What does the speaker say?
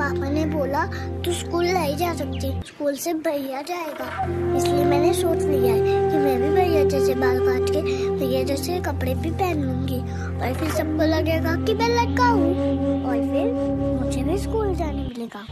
पापा ने बोला, तू स्कूल नहीं जा सकती, स्कूल से भैया जाएगा। इसलिए मैंने सोच लिया है कि मैं भी भैया जैसे बाल काट के भैया जैसे कपड़े भी पहन लूँगी और फिर सबको लगेगा कि मैं लड़का हूँ। और फिर मुझे भी स्कूल जाने मिलेगा।